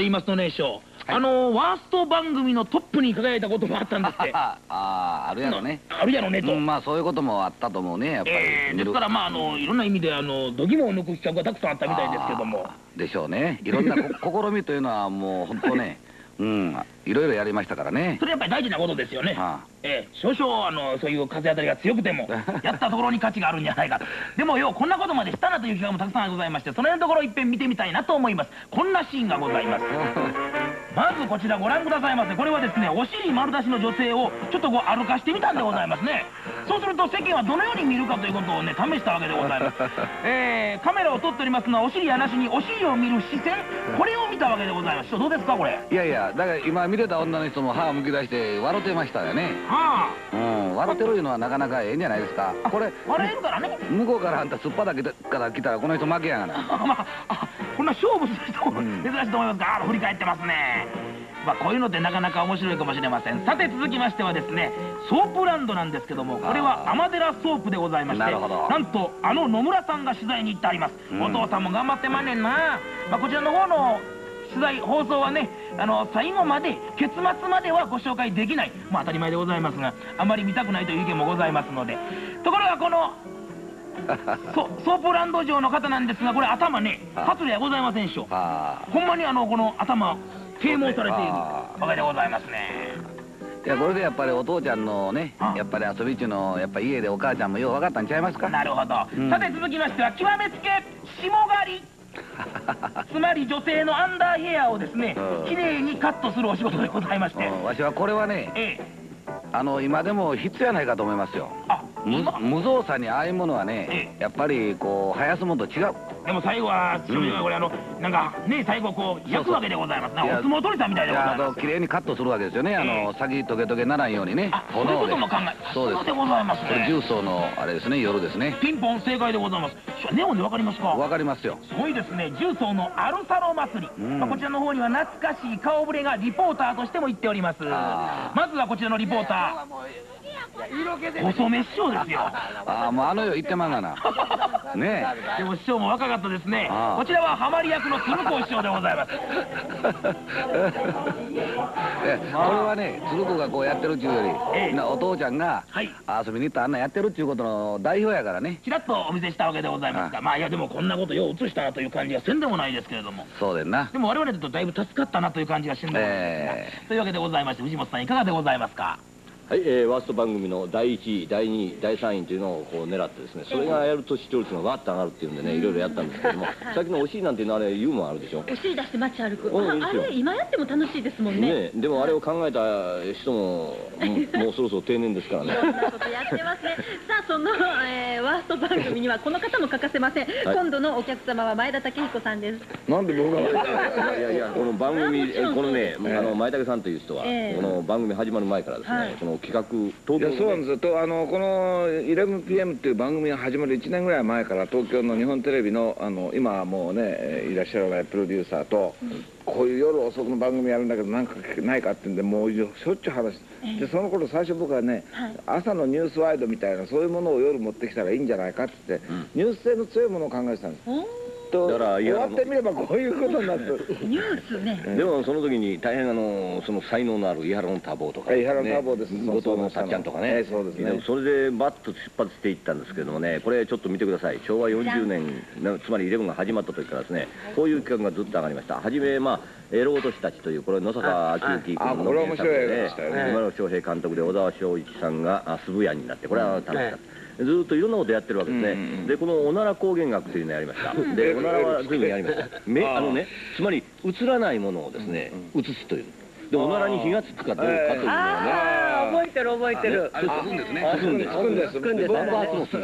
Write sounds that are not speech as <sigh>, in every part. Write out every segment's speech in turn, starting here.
と言いますとね師匠、あのワースト番組のトップに輝いたこともあったんですって。<laughs> あああるやろね。あるやろねと、うんまあそういうこともあったと思うねやっぱり、えーですからまああのいろんな意味であの度肝を抜く企画がたくさんあったみたいですけども。<laughs> でしょうね。いろんなこ <laughs> 試みというのはもう本当ねうん。いろいろやりましたからね。それやっぱり大事なことですよね、はええ。少々あのそういう風当たりが強くても <laughs> やったところに価値があるんじゃないかと。でもよこんなことまでしたなという企画もたくさんございましてその辺のところをいっぺん見てみたいなと思います。こんなシーンがございます <laughs> まずこちらご覧くださいませ。これはですねお尻丸出しの女性をちょっとこう歩かしてみたんでございますね。そうすると世間はどのように見るかということをね試したわけでございます、<laughs> えーカメラを撮っておりますのはお尻やなしにお尻を見る視線。これを見たわけでございます。どうですかこれ？いやいやだから今見てた女の人も歯をむき出して笑ってましたよね。はうん笑ってるいうのはなかなかええんじゃないですか。これあ笑えるからね。向こうからあんたすっぱだけから来たらこの人負けやがな。あ <laughs> まあ、あこんな勝負する人もうん珍しいと思いますが、あ振り返ってますね。まあ、こういうのってなかなか面白いかもしれません。さて続きましてはですね、ソープランドなんですけども、これはアマデラソープでございまして、なんとあの野村さんが取材に行ってあります。うんお父さんも頑張ってまんねんな。まあ、こちらの方の取材放送はねあの最後まで結末まではご紹介できないまあ当たり前でございますがあまり見たくないという意見もございますのでところがこの <laughs> そソープランド嬢の方なんですがこれ頭ねあ。カツラやございませんでしょ。あ。ほんまにあのこの頭剃毛されている。あ。わけでございますね。いやこれでやっぱりお父ちゃんのねあ。やっぱり遊び中のやっぱ家でお母ちゃんもよう分かったんちゃいますか？なるほど、うん。さて続きましては極めつけ下刈り。<laughs> つまり女性のアンダーヘアをですねうん。きれいにカットするお仕事でございまして。うん。わしはこれはねええ。あの今でも必要やないかと思いますよあ無造作にああいうものはねやっぱりこう生やすものと違う。でも最後はちょうん。これあのなんかね最後こう焼くわけでございますな。お相撲取りさんみたいでございます。の綺麗にカットするわけですよね。あえの先トゲトゲならんようにね。あそういうことも考えそうですでございますこれね重曹のあれですね夜ですね。ピンポン正解でございます。ネオンでわかりますか？わかりますよ。すごいですね。重曹のアルサロ祭り、うん。まあ、こちらの方には懐かしい顔ぶれがリポーターとしても行っております。あまずはこちらのリポーター細め師匠ですよ。ああもうあの世行ってまんがな。<laughs> ねでも師匠も若かったですね。ああ。こちらはハマり役の鶴子師匠でございます。<laughs> えこれはね鶴子がこうやってるっちゅうよええ。りなお父ちゃんがはい。遊びに行ったらあんなんやってるっちゅうことの代表やからね。ちらっとお見せしたわけでございますがまあいやでもこんなことよう映したなという感じがせんでもないですけれども。そうでんな。でも我々だとだいぶ助かったなという感じがしんでもないですが、え。というわけでございまして藤本さんいかがでございますか？はい、えーワースト番組の第1位、第2位、第3位というのをこう狙ってですね、それがやると視聴率がわっと上がるっていうんでね、いろいろやったんですけども、<laughs> さっきのお尻なんていうのはあれユーモアあるでしょ？お尻出して街歩く。ああれ今やっても楽しいですもんね。ね、でもあれを考えた人もも <laughs> もうそろそろ定年ですからね。いろんなことやってますね。<laughs> さあその、えーワースト番組にはこの方も欠かせません、今度のお客様は前田武彦さんです。なんで僕が？いやいやこの番組このね、あの前竹さんという人は、ええ。この番組始まる前からですね、はい。その企画東いや京そうなんですよ。とあのこの 11PM っていう番組が始まる1年ぐらい前から東京の日本テレビのあの今はもうねえーいらっしゃらないプロデューサーと、こういう夜遅くの番組やるんだけどなんかないかってんでもうしょっちゅう話してでその頃最初僕はね、朝のニュースワイドみたいなそういうものを夜持ってきたらいいんじゃないかって言って、ニュース性の強いものを考えてたんですとだから終わってみればこういうことになってニュースね。でもその時に大変あのその才能のある伊原の多忙とか、え伊原の多忙です。後藤のさっちゃんとかね、ええそうですね。それでバッと出発していったんですけどもねこれちょっと見てください。昭和40年なつまり11が始まった時からですねこういう企画がずっと上がりました。初めまあエロ落としたちというこれ野坂昭之あ君のこれ面白い映画で今の翔平監督で小沢昭一さんがあ渋谷になってこれは楽しかった。ずっといろんなことやってるわけですね、うんうんうん。でこのおなら光源学というのをやりました。でおならは随分やりました。<laughs> 目あのねつまり映らないものをですね映すというでおならに火がつくかどうかというのはね。ああ覚えてる覚えてる。つくんですね。あつくんです。つくんです。つくんです。爆発もす。る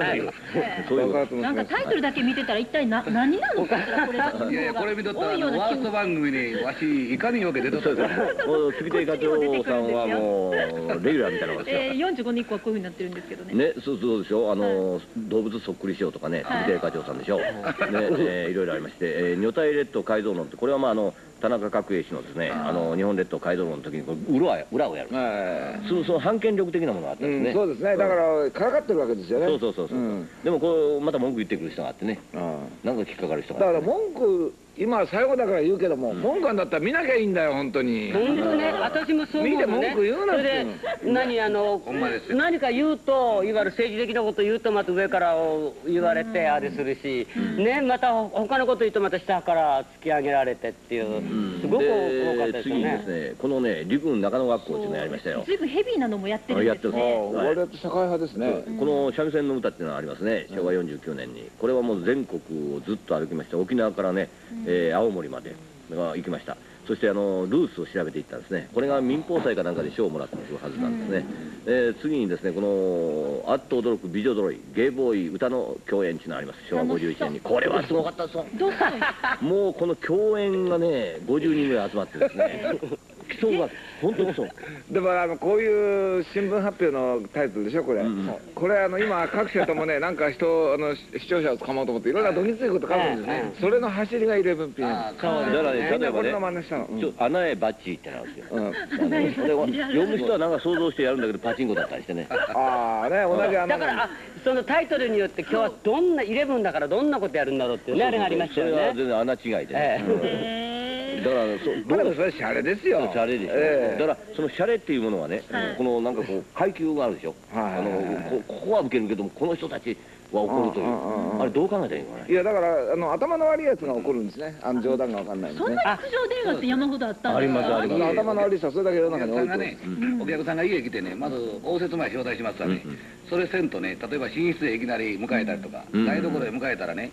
そういうなんかタイトルだけ見てたら一体な <laughs> 何なのか？これ。いこれ見とったらワースト番組にわしいかによけ出とった。もう月亭課長さんはもうレギュラーみたいなもんですよ。えー、45日以降はこういうふうになってるんですけどね。ね、そうそうでしょ？あの、動物そっくりしようとかねはい。月亭課長さんでしょ、ねえーいろいろありまして、えー女体列島改造論ってこれはまああの田中角栄氏のですねあの日本列島改造論の時にこれ裏は裏をやる、はいそのその反権力的なものがあったんですね、うん、そうですね。だからからかってるわけですよね。そうそうそうそう、ん。でもこうまた文句言ってくる人があってね。あなんか引っかかる人あだからがあって、ね、文句今は最後だから言うけども、本館だったら見なきゃいいんだよ本当に。本当ね、私もそう思う。見て文句言うなって。それで、何あの何か言うと、いわゆる政治的なこと言うとまた上から言われてあれするし、ね、また他のこと言うとまた下から突き上げられてっていう、すごく多かったですよ次にですね。ねこのね陸軍中野学校っていうのをやりましたよ。ずいぶんヘビーなのもやってるんやってるですね。ああ割と社会派ですね、この三味線の歌っていうのがありますね。昭和49年に。これはもう全国をずっと歩きまして沖縄からね、えー青森までが行きました。そしてあのルーツを調べていったんですね。これが民放祭かなんかで賞をもらったはずなんですね、えー次にですねこの「あっと驚く美女揃いゲイボーイ歌の共演っていうのがあります。昭和51年に。これはすごかったですもうこの共演がね50人ぐらい集まってですね <laughs> 競争が本当にそう。でもあのこういう新聞発表のタイトルでしょこれ、んうん。これあの今各社ともね <laughs> なんか人あの視聴者を捕まおうと思っていろんなどぎついこと書くんですね、それの走りが 11PM あーそうだからね例えばね穴へバッチリってなるんですよ。うん。読む人はなんか想像してやるんだけどパチンコだったりしてね。ああね同じ穴だから、あそのタイトルによって今日はどんな、イレブンだからどんなことやるんだろうっていうね、あれがありましたよそれはね。全然穴違いでね、ええ。うん。へだからそうまあでどうもそれシャレですよ。シャレでしょ、ええ。だからそのシャレっていうものはね、はい。このなんかこう階級があるでしょ、はい。あのこここは受けるけどもこの人たちは怒るという、あれどう考えたらいいのかねいやだからあの頭の悪いやつが怒るんですね。あの冗談が分かんないんですね。そんな苦情電話って山ほどあったんありますあります。頭の悪い人はそれだけ世の中に多いと。お客さんがね、お客さんが家来てね、まず応接前招待しますわね、それせんとね、例えば寝室へいきなり迎えたりとか、うん。台所へ迎えたらね、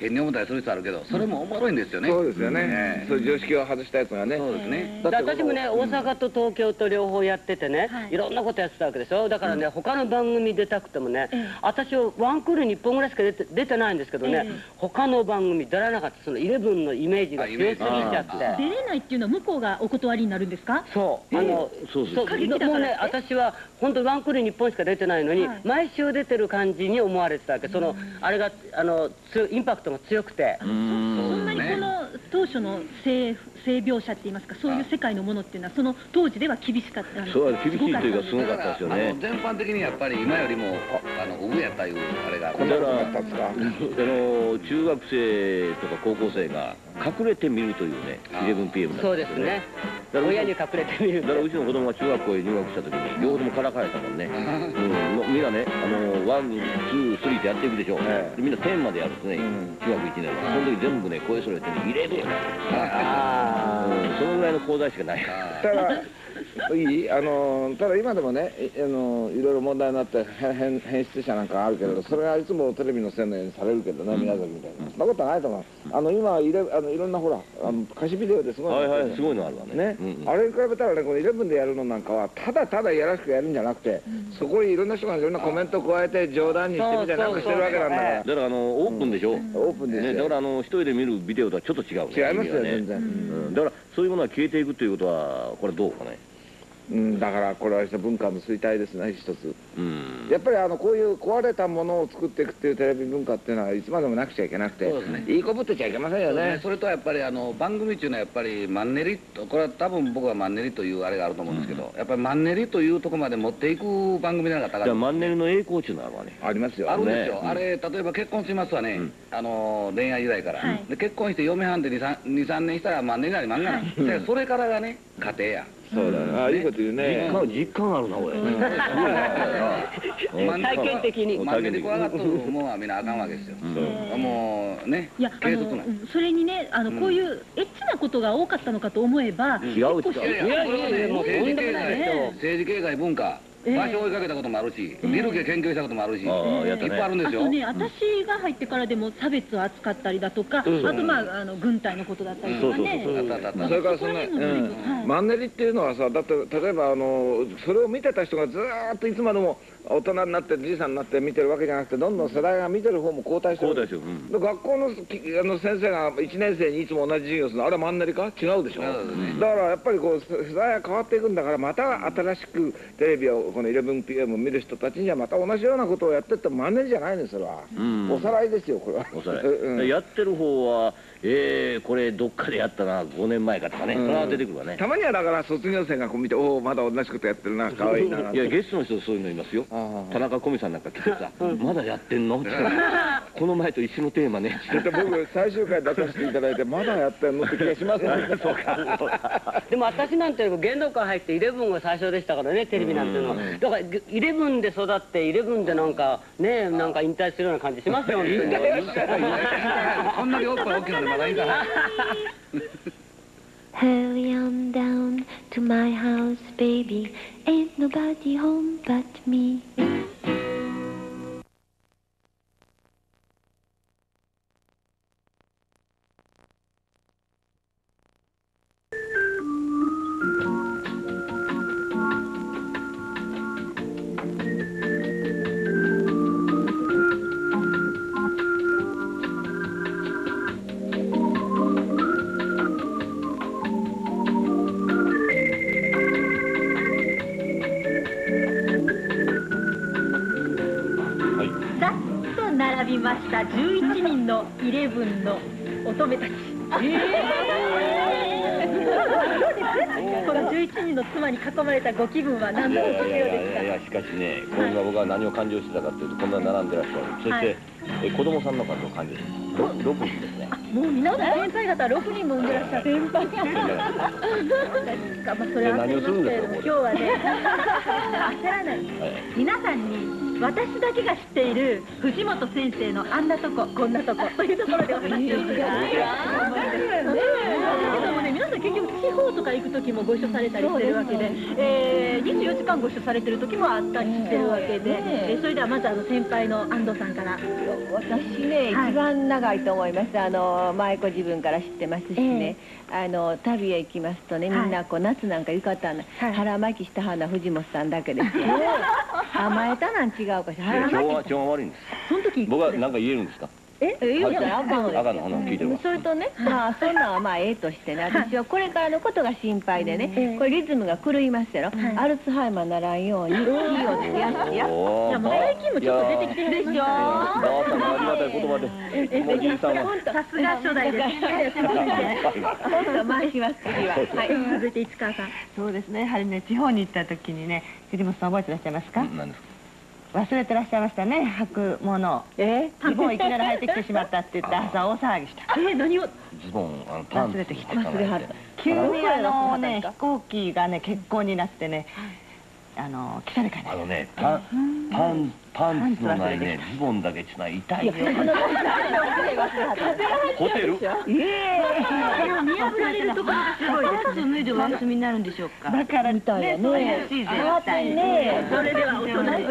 変に思ったりする人あるけど、それもおもろいんですよね。そうですよね、ええそういう常識を外したやつがね。そうですね。で私もね、大阪と東京と両方やっててね、はいい、ろんなことやってたわけでしょ、だからね、他の番組出たくてもね、ええ私はワンクールに1本ぐらいしか出て出てないんですけどね、ええ他の番組出られなかった、そのイレブンのイメージが強すぎちゃって。出れないっていうのは向こうがお断りになるんですか？そう、あの、そうそう。もうね、私は本当ワンクールに1本しか出てないのに、はい。毎週出てる感じに思われてたわけ、その、あれが、あの、インパクトが強くて。そんなにこの当初の性性描写って言いますかそういう世界のものっていうのはその当時では厳しかったそう厳しいというかすごかったですよね。の全般的にやっぱり今よりも、あ。の上やったいうあれがだったんですかあの中学生とか高校生が隠れて見るというね 11PM だそうったんですね。だから親に隠れてみるだからうちの子供が中学校へ入学した時に両方ともからかれたもんね、うん、みんなねあのワンツースリーってやっていくでしょ、えみんな10までやるんですね、ん。中学1年は、その時全部ね声揃えてね入れるあうんそのぐらいの講座しかない。だから <laughs> いいあのただ今でもねいあのいろいろ問題になって変変変質者なんかあるけれどそれはいつもテレビの線のようにされるけどね宮崎みたいな。そんなことはないと思う。あの今いれあのいろんなほらあの歌詞ビデオですごい。のはいはいすごいのあるわね。ね、うんうん。あれに比べたらねこの11でやるのなんかはただただいやらしくやるんじゃなくて、そこにいろんな人がいろんなコメントを加えて冗談にしてみたいななんかしてるわけなんだから。だからあのオープンでしょ、オープンですよ、ね、だからあの一人で見るビデオとはちょっと違うね。違いますよね。全然、うん、だからそういうものが消えていくということはこれどうかねうん、だからこれは文化の衰退ですね一つ。うん。やっぱりあのこういう壊れたものを作っていくっていうテレビ文化っていうのはいつまでもなくちゃいけなくてそうですね。いいこぶってちゃいけませんよね。ね、それとやっぱりあの番組っていうのはやっぱりマンネリとこれは多分僕はマンネリというあれがあると思うんですけど、やっぱりマンネリというところまで持っていく番組でなかったかじゃあマンネリの栄光っていうのはねありますよあるんですよ、ねあれ例えば結婚しますわね、あの恋愛時代から、はい。で結婚して嫁はんで23年したらマンネリなり漫画なん、でそれからがね家庭やそうだよあいいこと言う実ね感実感あるな俺、うん。体験的にマンネリ怖がっとるもんはみんなあかんわけですよ、もうねいやあのそれにねあのこういうエッチなことが多かったのかと思えば、違う違ういやいやこれはねもう政治経とんでもない政治経済文化。ええ場所を追いかけたこともあるし、ビル家研究したこともあるし、いっぱいあるんねですよ。あとね、私が入ってからでも差別を扱ったりだとか、あとまああの軍隊のことだったりとかね。それからその、そこら辺も出て。くるはいうん、マンネリっていうのはさだって例えばあのそれを見てた人がずーっといつまでも大人になってじいさんになって見てるわけじゃなくてどんどん世代が見てる方も交代してる。うん。で学校のきあの先生が1年生にいつも同じ授業するのあれはマンネリか？違うでしょ、ねだからやっぱりこう世代が変わっていくんだからまた新しくテレビをこの 11PM を見る人たちにはまた同じようなことをやってってもマンネリじゃないんですそれは、ん。おさらいですよこれは。おさらい、うん。で <laughs> やってる方はえー、これどっかでやったな。5年前かとかね、うん。それは出てくるわね。たまにはだから卒業生がこう見ておおまだ同じことやってるな。可愛いな。な <laughs> いやゲストの人そういうのいますよ。田中小美さんなんか来てさ「まだやってんの?」って <laughs> この前と一緒のテーマね。だって僕最終回出させていただいて <laughs> まだやってんの？って気がしますね。そうか。でも私なんて芸能界入ってイレブンが最初でしたからねテレビなんていうのは。だからイレブンで育ってイレブンでなんかねなんか引退するような感じしますよ本当に。こんなにおっぱい大きい。の <laughs> Hurry on down to my house, baby. Ain't nobody home but me. ご気分は何だろうといやいやいやしかしねこんな僕は何を感情してたかというとこんな並んでらっしゃるそして、はいえ子供さんの数を感じる6人ですねか。もう皆さん先輩方6人も産んでらっしゃる。先輩方。まあそれは何をするんですか今日はね焦らない。皆さんに私だけが知っている藤本先生のあんなとここんなとこというところでお話をするだけどもね皆さん結局地方とか行く時もご一緒されたりしてるわけで、えー、24時間ご一緒されてる時もあったりしてるわけで、え。ーそれではまずあの先輩の安藤さんから。私ね、はい。一番長いと思います。あの舞子自分から知ってますしね、あの旅へ行きますとねみんなこう、夏なんか浴衣な、はい。腹巻きした花藤本さんだけですよ。甘えたなん違うかしら。腹巻き調和悪いんです。その時僕は何か言えるんですか？え？言うたらあかんのですよ。あかんのあの聞いてるわ。それとね、まあそんなんはまあええとしてね。私はこれからのことが心配でね、これリズムが狂いますやろ、アルツハイマーならんように気をつけやいや最近もちょっと出てきてるでしょばあさんのありがたい言葉でもうじいさんは。さすが。初代です。今度回します次ははい。続いて市川さん。そうですね。やはりね地方に行った時にね藤本さん覚えてらっしゃいますか、何ですか？忘れてらっしゃいましたね履くもの。をえ？ズボンをいきなり履いてきてしまったって言って朝大騒ぎした。<laughs> えー、何を？ズボンあのパンツ。忘れてきた。履かないで急にあのねど飛行機がね欠航になってねあの来たれかね。あのねパンパンパンツのないねズボンだけちない痛いよホテル？それを見破られるところがすごいですね。脱いでお休みになるんでしょうか。だからみたいやね。怪しい絶対ねそれではお隣。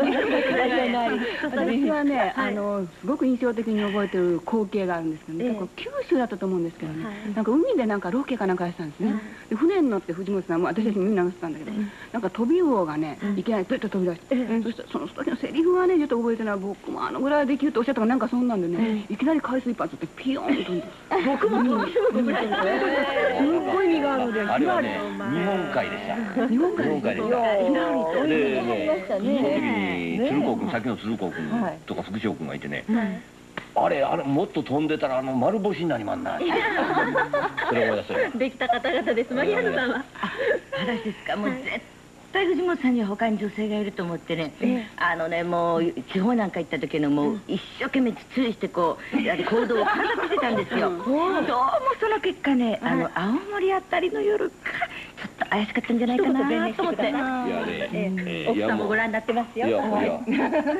私はね、あのすごく印象的に覚えてる光景があるんですけどね、九州だったと思うんですけどね、なんか海でなんかロケかなんかやってたんですね、で船に乗って藤本さんも私たちみんな乗ってたんだけど、なんか飛び魚がね、いきなりプッと飛び出して、そしてその時のセリフがねちょっと覚えてない僕もあのぐらいできるとおっしゃったからなんかそんなんでね、いきなり海水パンツってピヨーンと飛んで僕も飛び魚ぐらい。すっごい身がある。のであれはね日本海でした。日本海日本海でした。でね。その時に鶴光君さっきの鶴光君とか福翔君がいてね。あれあれもっと飛んでたらあの丸星になりまんな <laughs> それ思い出したよ。できた方々です。マリアンヌさんは。私ですか？もう絶対藤本さんには他に女性がいると思ってね、あのねもう地方なんか行った時のもう一生懸命注意してこうやはり行動を観察してたんですよ。<laughs> どうもその結果ねあの青森あたりの夜からちょっと怪しかったんじゃないかなと思っていやね奥やもうさんもご覧になってますよ。いやい。や。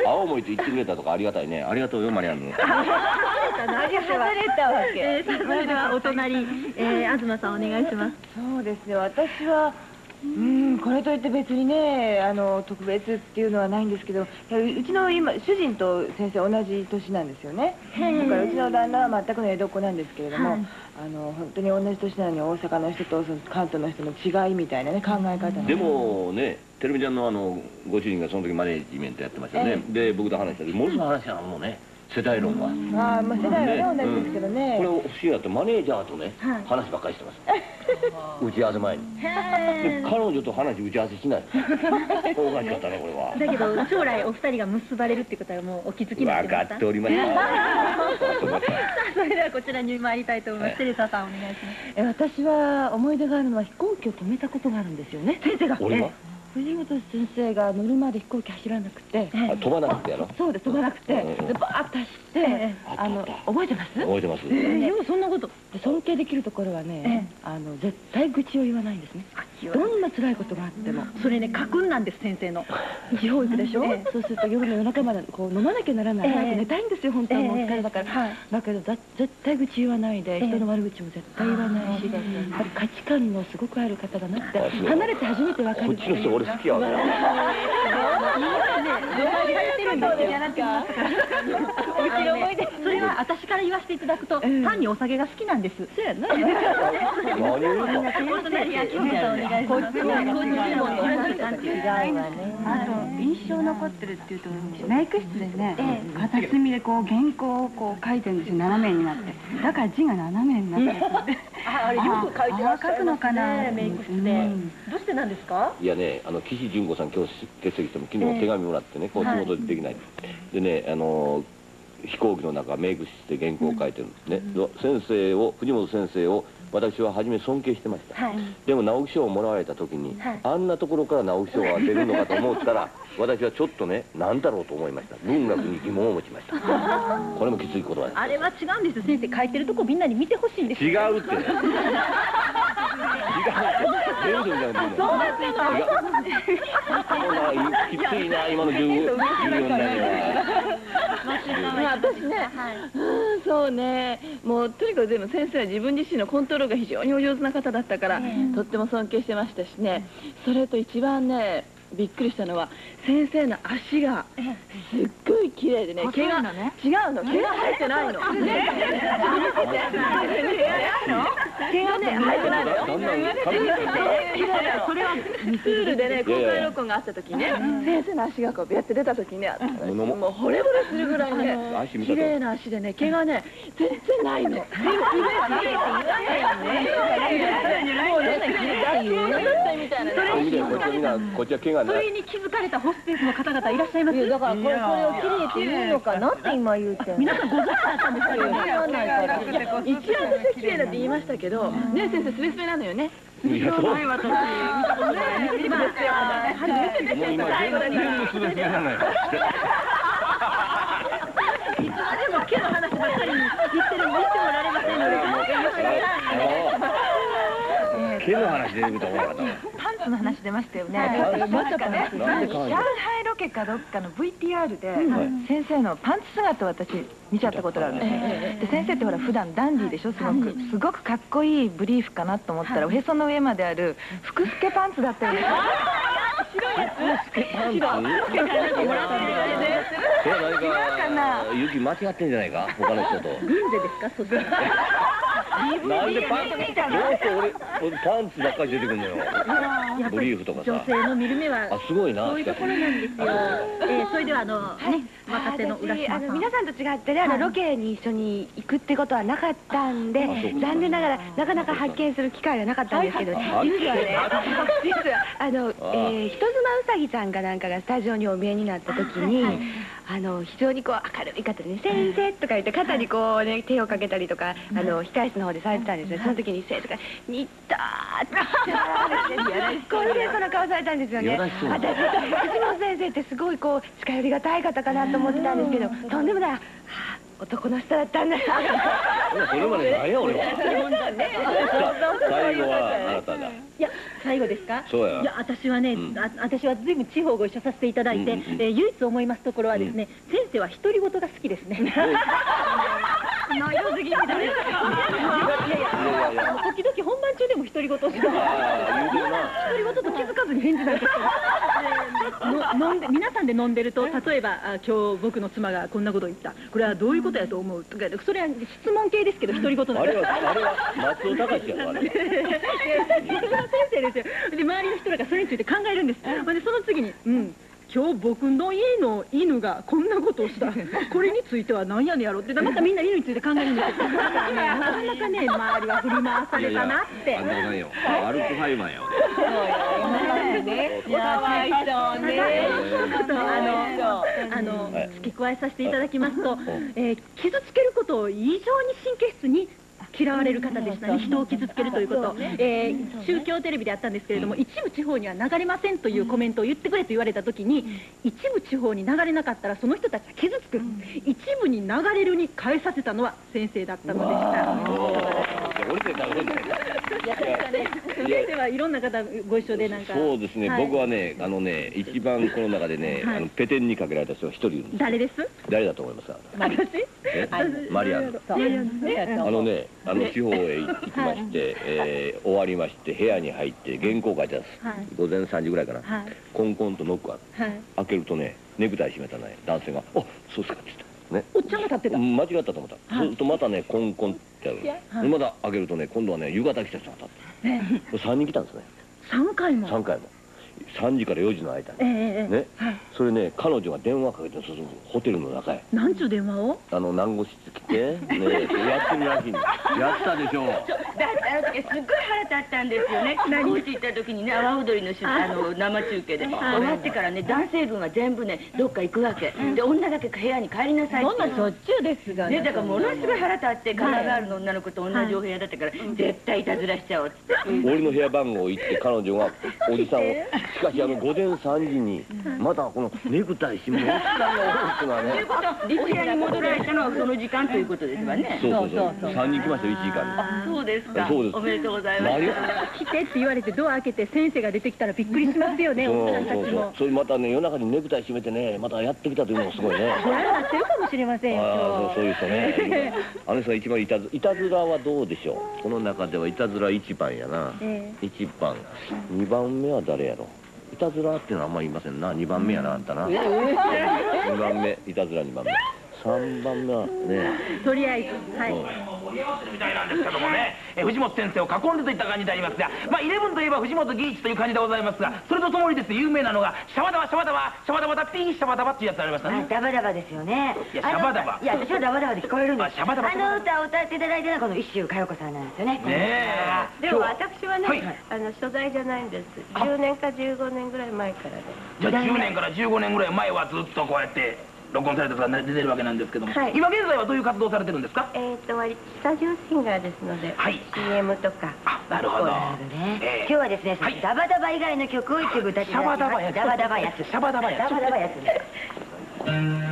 青森と言ってくれたとかありがたいね。ありがとうよマリアンヌ。<laughs> 何外れたわけ。それではお隣、<laughs> えー、東さんお願いします。そうですね私はうんこれといって別にねあの特別っていうのはないんですけどうちの今主人と先生同じ年なんですよね。だからうちの旦那は全くの江戸っ子なんですけれども、はい。あの本当に同じ年なのに大阪の人とその関東の人の違いみたいなね考え方でもねテレビちゃんのあのご主人がその時マネージメントやってましたよね、で僕と話した時ものすごい話なのもうね世代論は、ああまあ世代はね同じですけどね、これ不思議だってマネージャーとね、話ばっかりしてます。打ち合わせ前に。で彼女と話打ち合わせしない。おかしかったねこれは。だけど将来お二人が結ばれるってことはもうお気づきになって分か？っておりました <laughs> さあそれではこちらに参りたいと思います。テレサさんお願いします。え私は思い出があるのは飛行機を止めたことがあるんですよね。先生が。俺は藤本先生が乗るまで飛行機走らなくて、あ飛ばなくてやろ？そうです飛ばなくて、うんうんでバーッと走って、あの覚えてます？覚えてます。えーでもそんなこと。で尊敬できるところはね、あの絶対愚痴を言わないんですね。どんな辛いことがあっても、それね家訓なんです先生の。<laughs> 地方行くでしょ、そうすると夜の夜中までこう飲まなきゃならない、ええ。早く寝たいんですよ本当はもう疲れだから、はい。だけどだ絶対愚痴言わないで、ええ。人の悪口も絶対言わないし、やっぱり価値観のすごくある方だなって。離れて初めて分かるこっちの人 rischiona. <laughs> <laughs> <laughs> 俺好きやわそれは私から言わせていただくと、単にお酒が好きなんです。そうやな。何を言うのあと印象残ってる。っていうとメイク室でね、片隅でこう原稿をこう書いてる。んですよ斜めになってだから字が斜めになってる。ああれよく書いてらっしゃいますねメイク室で。どうしてなんですか？いやね、あの岸純子さん、今日欠席しても、昨日手紙もらってね、こう仕事できない、でね、あの飛行機の中、メイク室で原稿を書いてるんですね、先生を、藤本先生を、私は初め尊敬してました、はい。でも直木賞をもらわれた時に、はいあんなところから直木賞が出るのかと思ったら、<laughs> 私はちょっとね、なんだろうと思いました、文学に疑問を持ちました、<laughs> これもきつい言葉です。あれは違うんですよ先生書いてるとこみんなに見てほしいんですよ。違うって。<laughs> 違うって。全部じゃない。そうなんですよ。そんなきついな今の授業授業になるわ私ね、はいうんそうねもうとにかくでも先生は自分自身のコントロールが非常にお上手な方だったから、とっても尊敬してましたしねそれと一番ねびっくりしたのは先生の足がすっごい綺麗でね毛が違うの毛が生えてないの。毛がね生えてないのよ。それはプールでね公開録音があった時にね先生の足がこうビャって出た時にねうん。もう惚れ惚れするぐらいね綺麗な足でね毛がね全然ないの。もうねみたいなこっちはみんなこっちは毛がないそれに気づかれたホステスの方々いらっしゃいます？だからこれこれを綺麗って言うのかなって今言うて皆さんご存知だったんですか？わかんないからいや一応私は綺麗だって言いましたけどね先生スベスベなのよねいやそうもう今見たことない見たことない初めてです全部全部すべすべなのよいつまでも毛の話ばっかりに言ってる言ってもられませんので。毛の話出てくると思わなかっの話出ましたよね。はい。なんかね、上海ロケかどっかの VTR で、先生のパンツ姿を私見ちゃったことがあるんですね。で先生ってほら普段ダンディーでしょ？すごく、すごくかっこいいブリーフかなと思ったら、おへその上まである福助パンツだったよね。パンツそれは何かゆき間違ってんじゃないか？他の人と。軍勢ですか？そしたら。<laughs> なんでパンツどうして俺俺パンツばっかり出てくるのよ。ブリーフとか女さ性の見る目はあすごいなそういうところなんですよ。えーそれではあのね若手の浦島さん。あの皆さんと違ってね、あのロケに一緒に行くってことはなかったんで、残念ながらなかなか発見する機会がなかったんですけど、はい。実はね、実はあの、えー、人妻うさぎさんかなんかがスタジオにお見えになった時に、あの非常にこう明るい方でね「先生」とか言って肩にこうね手をかけたりとか、あの控室の方でされてたんですね。その時に生徒が「にったーってこれでその顔されたんですよね。私藤本先生ってすごいこう近寄りがたい方かなと思ってたんですけど、とんでもない、はあ、男の人だったんだ。それまで何や俺は最後はあなただ。いや最後ですか？そうや。いや私はね、私はずいぶん地方ご一緒させていただいて、えー唯一思いますところはですね、先生は独り言が好きですね。内容的にだね。い。やいやいや。時々本番中でも独り言をして独り言と気づかずに返事なんかしての飲んで皆さんで飲んでると例えばあ今日僕の妻がこんなことを言った。これはどういうことやと思う？とかそれは質問系ですけど独り言なんあれはあれは松尾隆やろあれ。は先生ですよで周りの人らがそれについて考えるんですほんでその次に「うん今日僕の家の犬がこんなことをした。<laughs> これについては何やねんやろ」って。またみんな犬について考えるんですよ。なかなかね周りは振り回されたなって。あんたさんよアルツハイマーやいやかわいそうね。あのあの付け加えさせていただきますと、えー傷つけることを異常に神経質に嫌われる方でしたね。人を傷つけるということ、えー宗教テレビであったんですけれども、一部地方には流れませんというコメントを言ってくれと言われた時に、一部地方に流れなかったらその人たちは傷つく、一部に流れるに変えさせたのは先生だったのでした。降りてた降りていやね先生はいろんな方ご一緒でなんかそうですね、僕はねあのね一番この中でね、あのペテンにかけられた人が一人いるんです誰です誰だと思いますか私マリアンあのねあの地方へ行きまして、えー終わりまして部屋に入って原稿書いてたんです、午前3時ぐらいかな、はいコンコンとノックがはい開けるとねネクタイ締めたね男性が「あそうですか」って言ったねおっちゃんが立ってた間違ったと思った、そうするとまたねコンコンってやる、はい。でまだ開けるとね今度はね浴衣着た人が立って3人来たんですね。3回も。3回も3時から4時の間。にええええ。ね、それね彼女が電話かけてそのホテルの中へ。なんちゅう電話を？あの南護室来て、ね、やってるらしいんですやったでしょ <laughs> だってあの時すっごい腹立ったんですよね。<laughs> 高知行った時にね阿波踊りのしあの生中継で。終わってからね男性軍は全部ねどっか行くわけ。で女だけ部屋に帰りなさいってそんなんしょっちゅうですがね。だからものすごい腹立ってカナガールの女の子と同じお部屋だったから絶対いたずらしちゃおうっつって。俺の部屋番号行って彼女がおじさんをしかしあの午前3時にまだこのネクタイ締めのおっさんがおるっていうのはねというに戻られたのはその時間ということですわね。そうそうそう。3人来ましたよ1時間に。あそうですか。そうです。おめでとうございます。来てって言われてドア開けて先生が出てきたらびっくりしますよねおっさんたそう。そうそうちも。それまたね夜中にネクタイ締めてねまたやってきたというのもすごいね。ご覧になってるかもしれませんよああそうそういう人ね。あの人が一番いたずいたずらはどうでしょう？この中ではいたずら一番やな。え一番。二番目は誰やろいたずらっていうのはあんまりいませんな。二番目やなあんたな。二番目いたずら二番目。三番目はね。えとりあえずはい、盛り合わせるみたいなんですけどもね、<laughs> え藤本先生を囲んでといった感じでありますが、まあ、イレブンといえば藤本義一という感じでございますが、それとともにですね、有名なのが、シャバダバシャバダバ、シャバダバダピーシャバダバっていうやつありましたね。ダバダバですよね。いやシャバダバ。いや私はダバダバで聞こえるんです。あシャバダバあの歌を歌っていただいてるのはこの一周佳代子さんなんですよね。ねえ。でも私はね、はい。あの初代じゃないんです。10年か15年ぐらい前からでじゃあ10年から15年ぐらい前はずっとこうやって録音されたとか出てるわけなんですけども、はい。今現在はどういう活動をされてるんですか？えっ、と割とスタジオシンガーですので、はい。CM とかあなるほど。ね。ええ。今日はですね、はい。ダバダバ以外の曲を一部歌っていただきます。シャバダバや。つダバダバや。つシャバダバや。つダバダバや。つ <laughs>